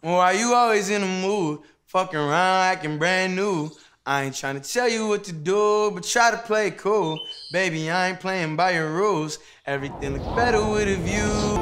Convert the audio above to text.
Why you always in the mood? Fucking around, acting brand new. I ain't trying to tell you what to do, but try to play cool. Baby, I ain't playing by your rules. Everything look better with a view.